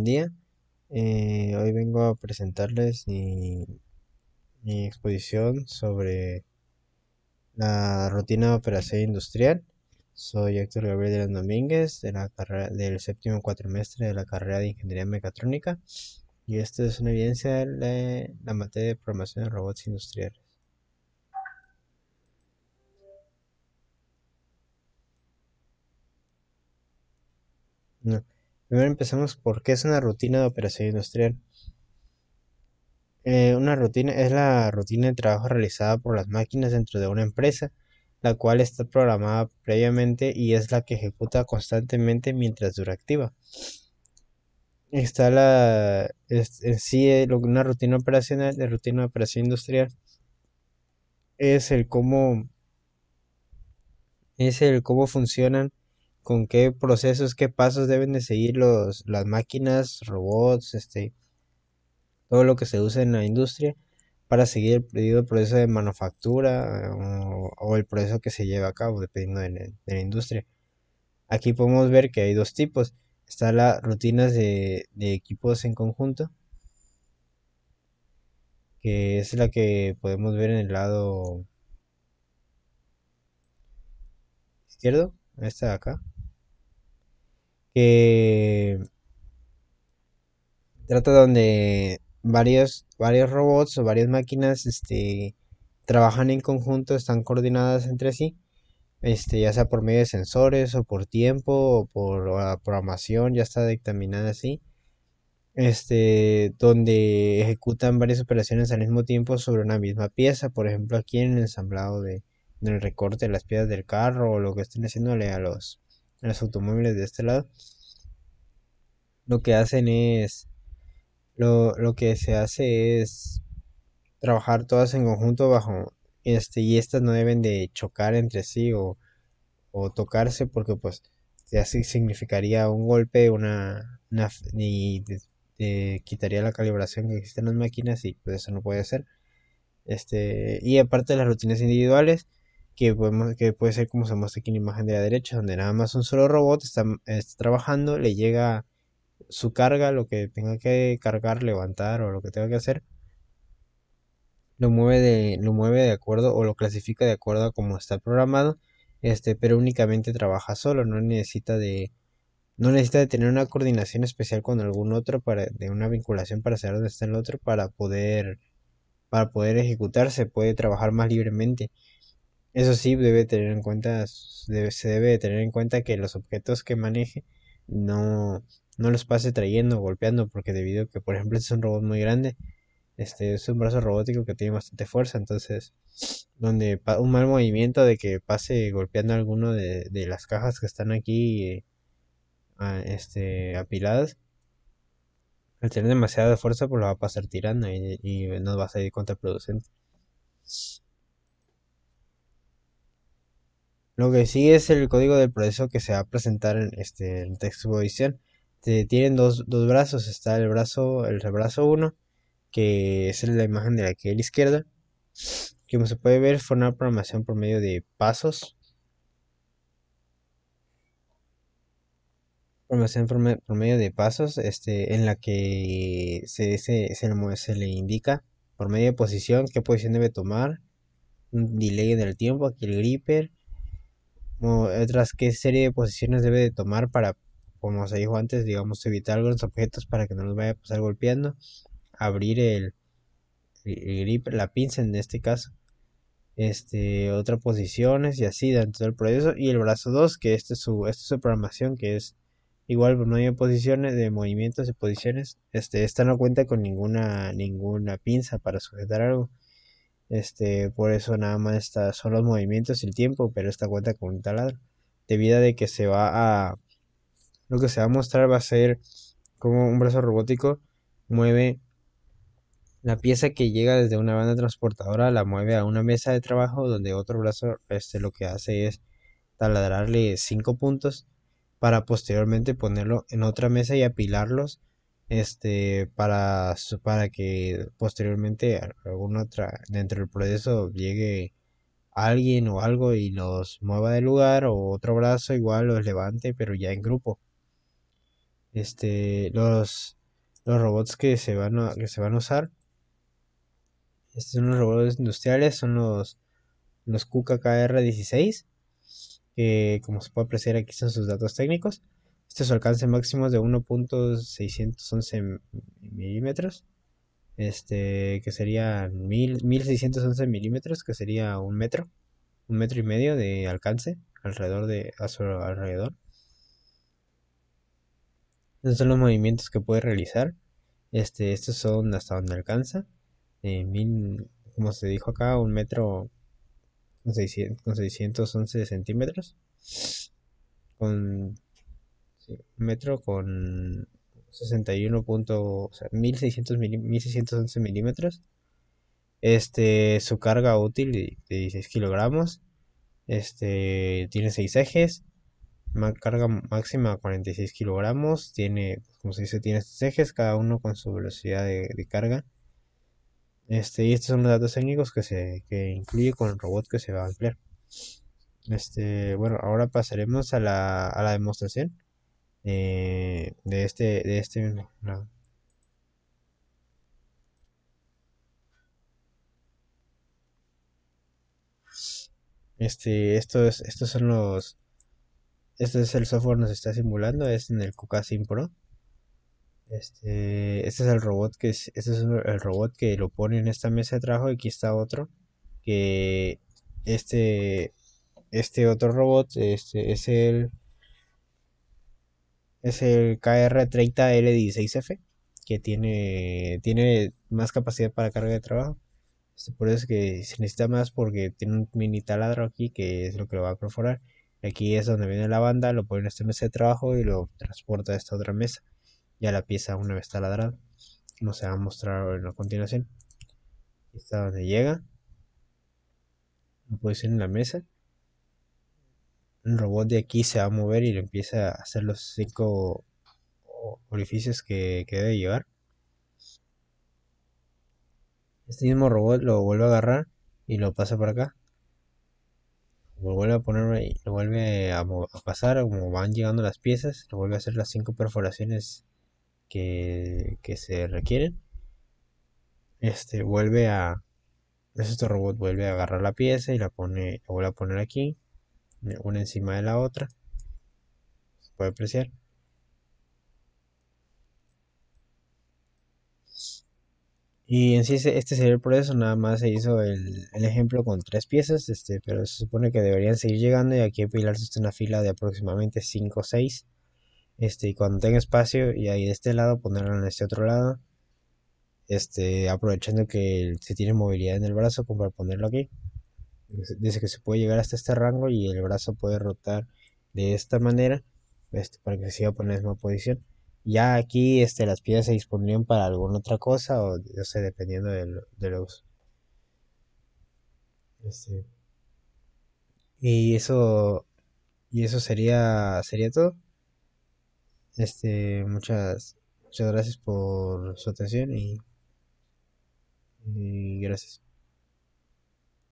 buen día. Eh, hoy vengo a presentarles mi, mi exposición sobre la rutina de operación industrial. Soy Héctor Gabriel de Domínguez de la carrera, del séptimo cuatrimestre de la carrera de Ingeniería Mecatrónica y esta es una evidencia de la materia de programación de robots industriales. Primero empezamos por qué es una rutina de operación industrial. Eh, una rutina es la rutina de trabajo realizada por las máquinas dentro de una empresa, la cual está programada previamente y es la que ejecuta constantemente mientras dura activa. Está la en sí eh, una rutina operacional, de rutina de operación industrial es el cómo es el cómo funcionan con qué procesos, qué pasos deben de seguir los, las máquinas, robots, este, todo lo que se usa en la industria para seguir el proceso de manufactura o, el proceso que se lleva a cabo dependiendo de, la industria. Aquí podemos ver que hay dos tipos. Está las rutinas de, de equipos en conjunto, que es la que podemos ver en el lado izquierdo, esta de acá que trata donde varios, varios robots o varias máquinas este, trabajan en conjunto, están coordinadas entre sí, este, ya sea por medio de sensores o por tiempo o por programación, ya está dictaminada así, este, donde ejecutan varias operaciones al mismo tiempo sobre una misma pieza, por ejemplo aquí en el ensamblado de, el recorte de las piezas del carro o lo que estén haciéndole a los los automóviles de este lado, lo que hacen es, lo, lo que se hace es trabajar todas en conjunto bajo, este, y estas no deben de chocar entre sí o, o tocarse porque pues así significaría un golpe, una, una y quitaría la calibración que existe en las máquinas y pues eso no puede ser. Este, y aparte de las rutinas individuales, que, podemos, que puede ser como se muestra aquí en la imagen de la derecha, donde nada más un solo robot está, trabajando, le llega su carga, lo que tenga que cargar, levantar o lo que tenga que hacer, lo mueve de, lo mueve de acuerdo o lo clasifica de acuerdo a como está programado, este, pero únicamente trabaja solo, no necesita de no necesita de tener una coordinación especial con algún otro para de una vinculación para saber dónde está el otro para poder para poder ejecutarse, puede trabajar más libremente. Eso sí, debe tener en cuenta, se debe tener en cuenta que los objetos que maneje no, no los pase trayendo golpeando, porque debido a que, por ejemplo, este es un robot muy grande, este es un brazo robótico que tiene bastante fuerza, entonces, donde un mal movimiento de que pase golpeando alguno de, de las cajas que están aquí este, apiladas, al tener demasiada fuerza, pues lo va a pasar tirando y nos va a salir contraproducente. Lo que sí es el código del proceso que se va a presentar en este en texto edición. Tienen dos, dos, brazos. Está el brazo, el brazo 1, que es la imagen de aquí a la izquierda. Como se puede ver, fue una programación por medio de pasos. Programación por, medio de pasos, este, en la que se, se, se, le, se le indica por medio de posición qué posición debe tomar, un delay en el tiempo, aquí el gripper, otras qué serie de posiciones debe de tomar para, como se dijo antes, digamos, evitar algunos objetos para que no los vaya a pasar golpeando, abrir el, grip, la pinza en este caso, este, otras posiciones y así dentro del proceso, y el brazo 2, que este es su, esta es su programación, que es igual no hay posiciones de movimientos y posiciones, este, esta no cuenta con ninguna, ninguna pinza para sujetar algo este, por eso nada más está, son los movimientos y el tiempo, pero esta cuenta con un taladro. Debido a de que se va a... Lo que se va a mostrar va a ser como un brazo robótico mueve la pieza que llega desde una banda transportadora, la mueve a una mesa de trabajo donde otro brazo este, lo que hace es taladrarle cinco puntos para posteriormente ponerlo en otra mesa y apilarlos este para para que posteriormente alguna otra dentro del proceso llegue alguien o algo y los mueva de lugar o otro brazo igual los levante pero ya en grupo Este, los, los robots que se van a, que se van a usar, estos son los robots industriales, son los, los KUKA KR16, que como se puede apreciar aquí son sus datos técnicos. Este es su alcance máximo de 1.611 milímetros este, que sería 1611 milímetros, que sería un metro, un metro y medio de alcance alrededor de a su alrededor. Estos son los movimientos que puede realizar. Este, estos son hasta donde alcanza. Eh, mil, como se dijo acá, un metro con, 611 centímetros. Con metro con 61 o sea, 1600 1611 milímetros. Este, su carga útil de 16 kilogramos. Este, tiene 6 ejes. Carga máxima 46 kilogramos. Tiene, como se dice, tiene 6 ejes, cada uno con su velocidad de, carga. Este, y estos son los datos técnicos que se que incluye con el robot que se va a emplear. Este, bueno, ahora pasaremos a la, a la demostración. Eh, de este, de este Este, estos, estos son los, este es el software nos está simulando, es en el KukaSim Pro. Este, este es el robot que es, este es el robot que lo pone en esta mesa de trabajo y aquí está otro que este, este otro robot este es el es el KR30L16F, que tiene, tiene más capacidad para carga de trabajo. Este, por eso es que se necesita más porque tiene un mini taladro aquí que es lo que lo va a perforar. Aquí es donde viene la banda, lo pone en esta mesa de trabajo y lo transporta a esta otra mesa. Ya la pieza una vez taladrada, como se va a mostrar en la continuación. Está donde llega. Lo puede en la mesa el robot de aquí se va a mover y le empieza a hacer los cinco orificios que, debe llevar. Este mismo robot lo vuelve a agarrar y lo pasa por acá. Lo vuelve a poner ahí, lo vuelve a, pasar como van llegando las piezas, lo vuelve a hacer las cinco perforaciones que, se requieren. Este vuelve a. Este robot vuelve a agarrar la pieza y la pone, la vuelve a poner aquí una encima de la otra. Se puede apreciar. Y en sí este sería el proceso, nada más se hizo el, ejemplo con tres piezas, este, pero se supone que deberían seguir llegando y aquí apilarse una fila de aproximadamente 5 o 6. Este, y cuando tenga espacio y ahí de este lado ponerlo en este otro lado. Este, aprovechando que se tiene movilidad en el brazo como para ponerlo aquí dice que se puede llegar hasta este rango y el brazo puede rotar de esta manera este, para que se siga por la misma posición. Ya aquí este, las piezas se dispondrían para alguna otra cosa o yo sé, dependiendo de, de los... Este, y eso y eso sería sería todo. Este, muchas muchas gracias por su atención y, y gracias.